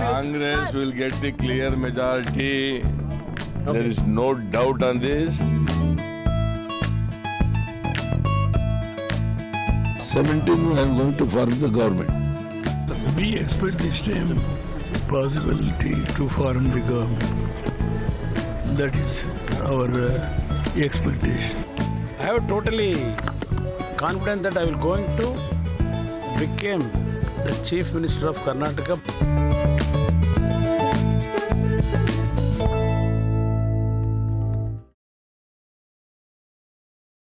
Congress will get the clear majority. There is no doubt on this. 17, I am going to form the government. We expect this time possibility to form the government. That is our uh, expectation. I have totally confident that I will going to become the chief minister of Karnataka.